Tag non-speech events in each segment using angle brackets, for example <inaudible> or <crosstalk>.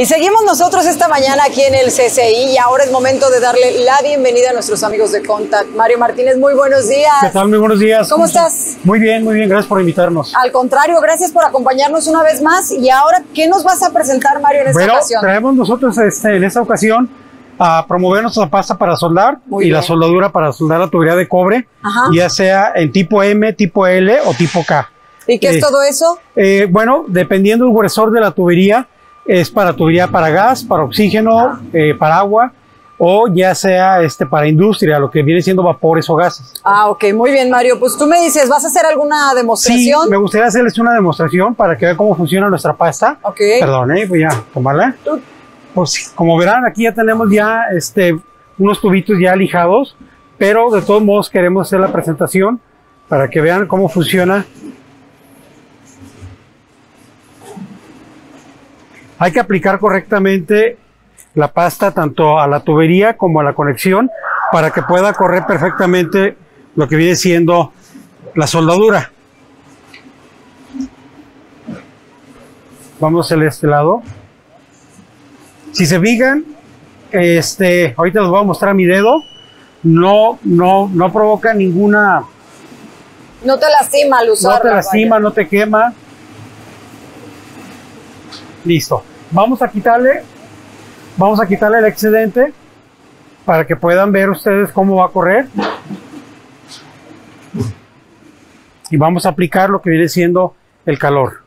Y seguimos nosotros esta mañana aquí en el CCI y ahora es momento de darle la bienvenida a nuestros amigos de Contact. Mario Martínez, muy buenos días. ¿Qué tal? Muy buenos días. ¿Cómo estás? Muy bien, muy bien. Gracias por invitarnos. Al contrario, gracias por acompañarnos una vez más. Y ahora, ¿qué nos vas a presentar, Mario, en esta bueno, ocasión? traemos nosotros este, en esta ocasión a promover nuestra pasta para soldar Muy y la soldadura para soldar la tubería de cobre, Ajá. ya sea en tipo M, tipo L o tipo K. ¿Y qué es eh, todo eso? Eh, bueno, dependiendo del gruesor de la tubería, es para tubería para gas, para oxígeno, eh, para agua o ya sea este para industria, lo que viene siendo vapores o gases. Ah, ok, muy bien, Mario. Pues tú me dices, ¿vas a hacer alguna Sí, demostración? me gustaría hacerles una demostración para que vean cómo funciona nuestra pasta. Ok. Perdón, eh, voy a tomarla. Pues como verán, aquí ya tenemos ya este, unos tubitos ya lijados, pero de todos modos queremos hacer la presentación para que vean cómo funciona. Hay que aplicar correctamente la pasta tanto a la tubería como a la conexión para que pueda correr perfectamente lo que viene siendo la soldadura. Vamos a este lado. Si se fijan, este, ahorita les voy a mostrar mi dedo. No, no, no provoca ninguna, No te lastima al no usarla. te lastima, vaya. no te quema. Listo. Vamos a quitarle, vamos a quitarle el excedente para que puedan ver ustedes cómo va a correr. Y vamos a aplicar lo que viene siendo el calor.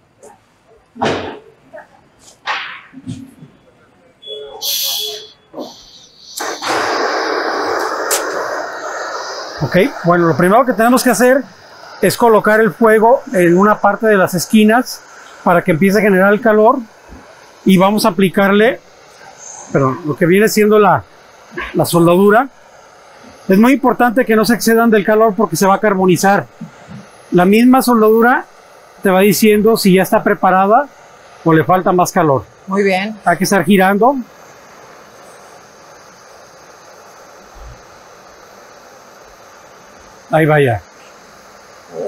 Ok, bueno, lo primero que tenemos que hacer es colocar el fuego en una parte de las esquinas para que empiece a generar el calor y vamos a aplicarle, perdón, lo que viene siendo la, la soldadura. Es muy importante que no se excedan del calor porque se va a carbonizar. La misma soldadura te va diciendo si ya está preparada o le falta más calor. Muy bien. Hay que estar girando. Ahí vaya.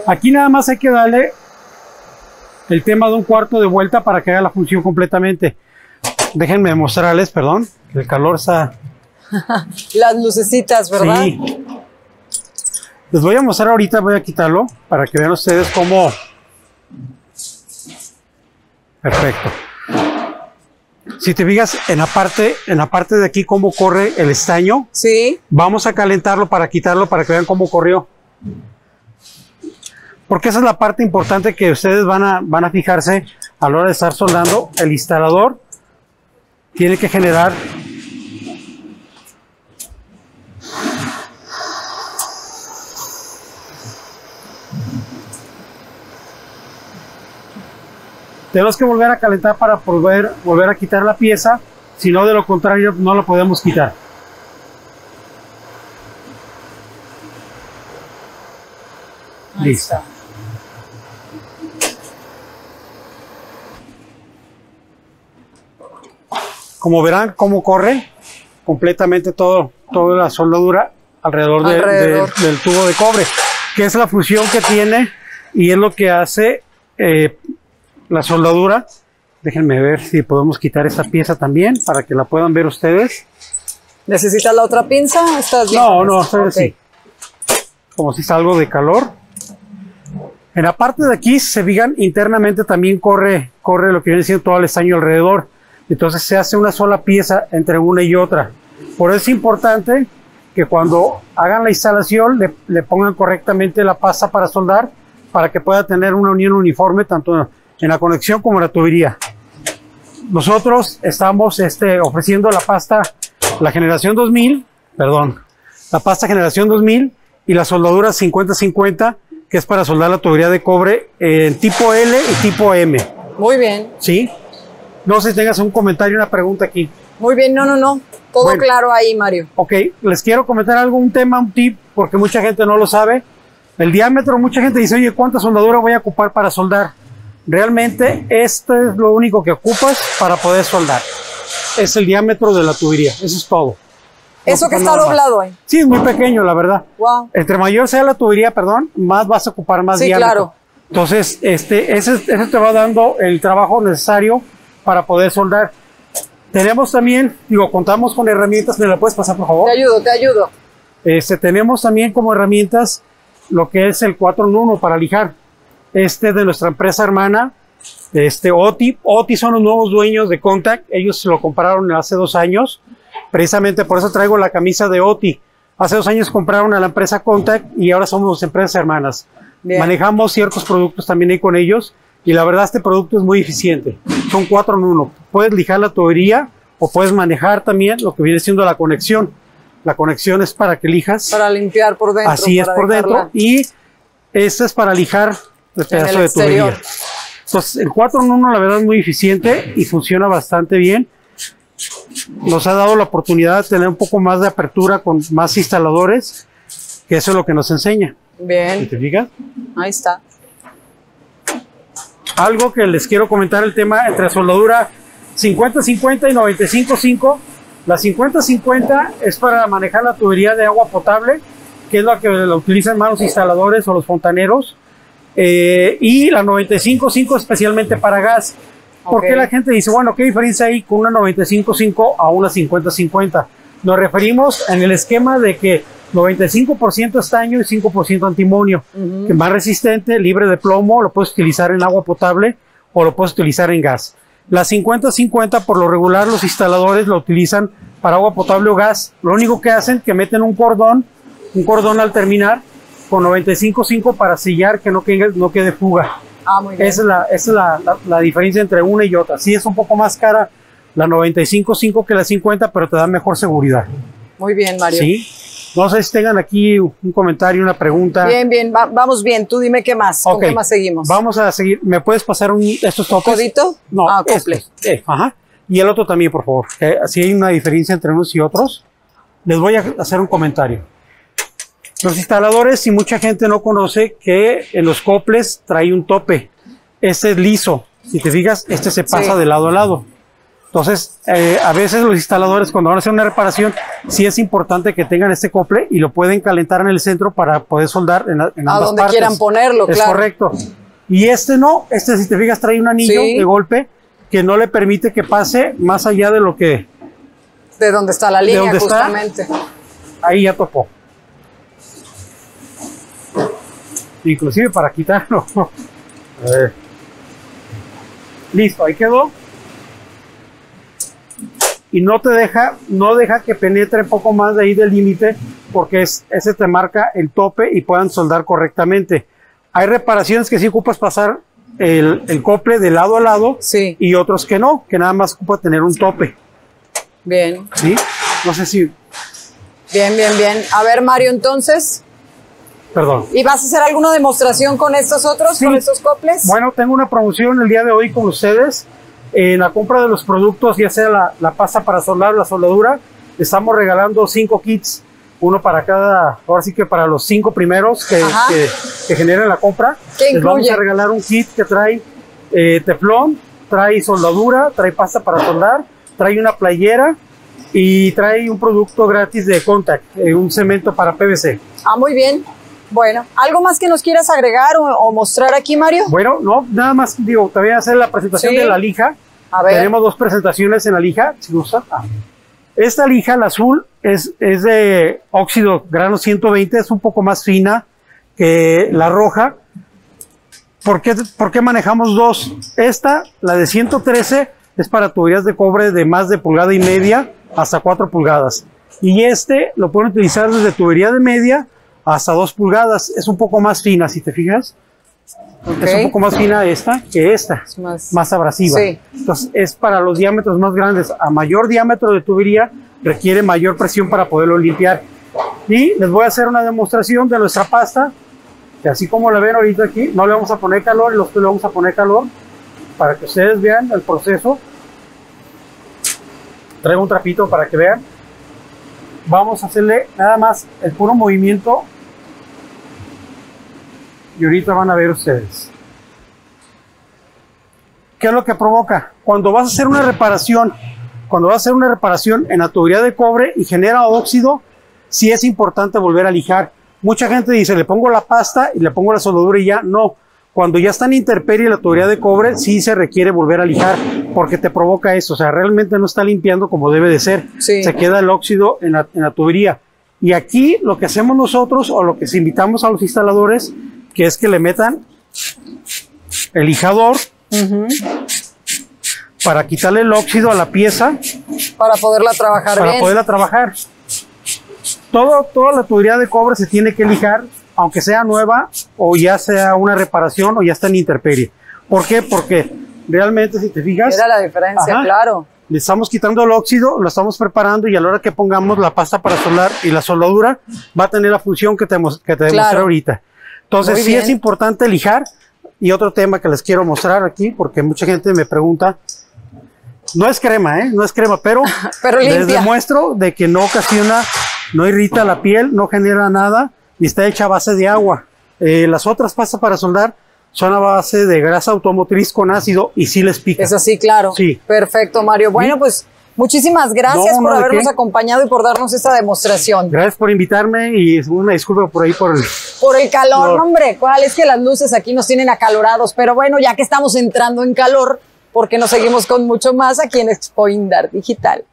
Aquí nada más hay que darle el tema de un cuarto de vuelta para que haga la función completamente. Déjenme mostrarles, perdón, el calor está... <laughs> Las lucecitas, ¿verdad? Sí. Les voy a mostrar ahorita, voy a quitarlo para que vean ustedes cómo... Perfecto. Si te fijas en la parte, en la parte de aquí cómo corre el estaño, Sí. vamos a calentarlo para quitarlo para que vean cómo corrió. Porque esa es la parte importante que ustedes van a, van a fijarse a la hora de estar soldando. El instalador tiene que generar Tenemos que volver a calentar para volver, volver a quitar la pieza, si no de lo contrario no lo podemos quitar. Listo. Como verán cómo corre completamente todo, toda la soldadura alrededor, de- Alrededor. de- del tubo de cobre, que es la función que tiene y es lo que hace eh, la soldadura. Déjenme ver si podemos quitar esta pieza también para que la puedan ver ustedes. ¿Necesitas la otra pinza? ¿Estás bien? No, no, estoy Ok. así. Como si está algo de calor. En la parte de aquí, se fijan, internamente también corre, corre lo que viene siendo todo el estaño alrededor. Entonces se hace una sola pieza entre una y otra. Por eso es importante que cuando hagan la instalación le, le pongan correctamente la pasta para soldar para que pueda tener una unión uniforme tanto en la conexión como en la tubería. Nosotros estamos este, ofreciendo la pasta, la generación 2000, perdón, la pasta generación 2000 y la soldadura 50-50, que es para soldar la tubería de cobre en tipo L y tipo M. Muy bien. ¿Sí? No sé si tengas un comentario, una pregunta aquí. Muy bien, no, no, no. Todo Bueno. claro ahí, Mario. Ok, les quiero comentar algo, un tema, un tip, porque mucha gente no lo sabe. El diámetro, mucha gente dice, oye, ¿cuánta soldadura voy a ocupar para soldar? Realmente, esto es lo único que ocupas para poder soldar. Es el diámetro de la tubería, eso es todo. No Eso que está doblado ahí. Sí, es muy pequeño, la verdad. Wow. Entre mayor sea la tubería, perdón, más vas a ocupar más Sí, diámetro. claro. Entonces, este, ese, ese te va dando el trabajo necesario para poder soldar. Tenemos también, digo, contamos con herramientas, ¿me la puedes pasar por favor? Te ayudo, te ayudo. Este, tenemos también como herramientas lo que es el 4 en 1 para lijar. Este de nuestra empresa hermana, este OTI. OTI son los nuevos dueños de Contact. Ellos lo compraron hace dos años. Precisamente por eso traigo la camisa de OTI. Hace dos años compraron a la empresa Contact y ahora somos empresas hermanas. Bien. Manejamos ciertos productos también ahí con ellos y la verdad este producto es muy eficiente. Son 4 en 1. Puedes lijar la tubería o puedes manejar también lo que viene siendo la conexión. La conexión es para que lijas. Para limpiar por dentro. Así es por dentro. Y este es para lijar el pedazo el de exterior. tubería. Entonces, el 4 en 1 la verdad es muy eficiente y funciona bastante bien. Nos ha dado la oportunidad de tener un poco más de apertura con más instaladores, que eso es lo que nos enseña. Bien, ¿Te fijas? ahí está. Algo que les quiero comentar el tema entre soldadura 50-50 y 95-5. La 50-50 es para manejar la tubería de agua potable, que es la que la utilizan más los instaladores o los fontaneros. Eh, y la 95-5 especialmente para gas. ¿Por Ok. qué la gente dice, bueno, qué diferencia hay con una 95-5 a una 50-50? Nos referimos en el esquema de que 95% estaño y 5% antimonio, que es más resistente, libre de plomo, lo puedes utilizar en agua potable o lo puedes utilizar en gas. La 50-50 por lo regular los instaladores lo utilizan para agua potable o gas. Lo único que hacen que meten un cordón, un cordón al terminar con 95-5 para sellar que no quede, no quede fuga. Ah, muy bien. Esa es, la, esa es la, la- la diferencia entre una y otra. Sí es un poco más cara la 95-5 que la 50, pero te da mejor seguridad. Muy bien, Mario. Sí. No sé si tengan aquí un comentario, una pregunta. Bien, bien, va- vamos bien. Tú dime qué más. ¿Con Ok. qué más seguimos? Vamos a seguir. ¿Me puedes pasar un, estos topes? ¿Codito? No, Ah, acople. estos. Eh, ajá. Y el otro también, por favor. que Así hay una diferencia entre unos y otros. Les voy a hacer un comentario. Los instaladores y mucha gente no conoce que en los coples trae un tope. Este es liso. Si te fijas, este se pasa Sí. de lado a lado. Entonces, eh, a veces los instaladores cuando van a hacer una reparación, sí es importante que tengan este cople y lo pueden calentar en el centro para poder soldar en, la- en A donde partes. quieran ponerlo, Es claro. correcto. Y este no, este si te fijas trae un anillo Sí. de golpe que no le permite que pase más allá de lo que De dónde está la línea, está? justamente. ahí ya topó. Inclusive para quitarlo. <laughs> A ver. Listo, ahí quedó. Y no te deja, no deja que penetre un poco más de ahí del límite, porque es, ese te marca el tope y puedan soldar correctamente. Hay reparaciones que sí ocupas pasar el, el cople de lado a lado Sí, y otros que no, que nada más ocupa tener un tope. bien, ¿Sí? No sé si, bien, bien, bien. A ver, Mario, entonces, perdón. ¿y vas a hacer alguna demostración con estos otros, Sí. con estos coples? Bueno, tengo una promoción el día de hoy con ustedes. En la compra de los productos, ya sea la, la pasta para soldar, la soldadura, estamos regalando cinco kits, uno para cada, ahora sí que para los cinco primeros que, que, que generen la compra. ¿Qué Les vamos a regalar un kit que trae eh, teflón, trae soldadura, trae pasta para soldar, trae una playera y trae un producto gratis de Contact, eh, un cemento para PVC. Ah, muy bien. Bueno, ¿algo más que nos quieras agregar o, o mostrar aquí, Mario? Bueno, no, nada más digo, te voy a hacer la presentación Sí. de la lija. A ver. Tenemos dos presentaciones en la lija, si. Ah. Esta lija, la azul, es, es de óxido grano 120, es un poco más fina que la roja. ¿Por qué, por qué manejamos dos? Esta, la de 113, es para tuberías de cobre de más de pulgada y media hasta 4 pulgadas. Y este lo pueden utilizar desde tubería de media hasta 2 pulgadas. Es un poco más fina, si te fijas. Es un poco más fina esta que esta Es más- más abrasiva. Sí. Entonces es para los diámetros más grandes. A mayor diámetro de tubería requiere mayor presión para poderlo limpiar. Y les voy a hacer una demostración de nuestra pasta, que así como la ven ahorita aquí, no le vamos a poner calor, los le vamos a poner calor para que ustedes vean el proceso. Traigo un trapito para que vean. Vamos a hacerle nada más el puro movimiento. Y ahorita van a ver ustedes. ¿Qué es lo que provoca? Cuando vas a hacer una reparación, cuando vas a hacer una reparación en la tubería de cobre y genera óxido, sí es importante volver a lijar. Mucha gente dice, le pongo la pasta y le pongo la soldadura y ya. No. Cuando ya está en intemperie la tubería de cobre, sí se requiere volver a lijar porque te provoca eso. O sea, realmente no está limpiando como debe de ser. Sí. Se queda el óxido en la, en la tubería. Y aquí lo que hacemos nosotros o lo que invitamos a los instaladores, que es que le metan el lijador para quitarle el óxido a la pieza Para poderla trabajar para bien. poderla trabajar. Todo, toda la tubería de cobre se tiene que lijar, aunque sea nueva o ya sea una reparación o ya está en intemperie. ¿Por qué? Porque realmente si te fijas, Era la diferencia, Ajá. claro. le estamos quitando el óxido, lo estamos preparando y a la hora que pongamos la pasta para soldar y la soldadura va a tener la función que te, que te demostré Claro. ahorita. Entonces Muy sí bien. es importante lijar y otro tema que les quiero mostrar aquí porque mucha gente me pregunta, no es crema, ¿eh? No es crema, pero, <laughs> Pero les demuestro de que no ocasiona, no irrita la piel, no genera nada y está hecha a base de agua. Eh, las otras pastas para soldar son a base de grasa automotriz con ácido y sí les pica. Es así, claro. Sí. Perfecto, Mario. Bueno, pues muchísimas gracias No, por no, ¿de habernos acompañado y por darnos esta demostración. Gracias por invitarme y una disculpa por ahí por el... Por el calor, no, hombre, cuál es que las luces aquí nos tienen acalorados, pero bueno, ya que estamos entrando en calor, porque nos seguimos con mucho más aquí en Expo Indar Digital.